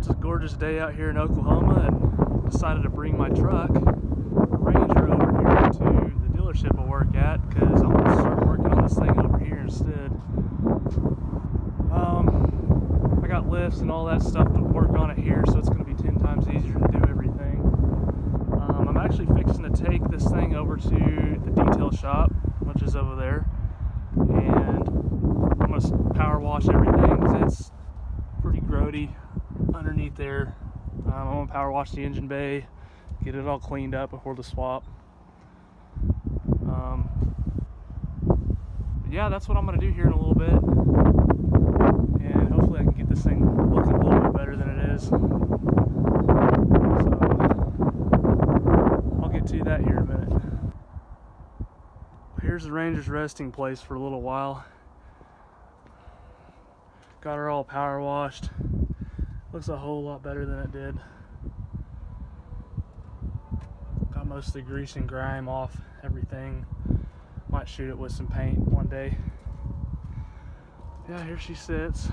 it's a gorgeous day out here in Oklahoma and decided to bring my truck, Ranger, over here to the dealership I work at because I'm going to start working on this thing over here instead. Um, I got lifts and all that stuff to work on it here, so it's going to be 10 times easier to do everything. Um, I'm actually fixing to take this thing over to the detail shop, which is over there, and I'm going to power wash everything because it's pretty grody underneath there. Um, I'm gonna power wash the engine bay, get it all cleaned up before the swap. Um, yeah, that's what I'm gonna do here in a little bit, and hopefully I can get this thing looking a little bit better than it is. So I'll get to that here in a minute. Here's the Ranger's resting place for a little while. Got her all power washed. Looks a whole lot better than it did. Got most of the grease and grime off everything. Might shoot it with some paint one day. Yeah, here she sits.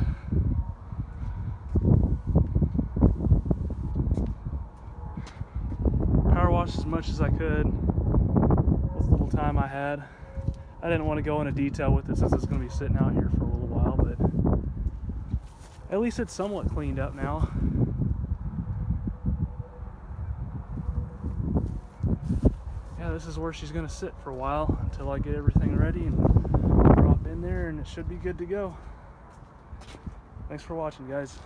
Power washed as much as I could with little time I had. I didn't want to go into detail with it since it's going to be sitting out here for a little while, but at least it's somewhat cleaned up now. Yeah, this is where she's gonna sit for a while until I get everything ready and drop in there and it should be good to go. Thanks for watching guys.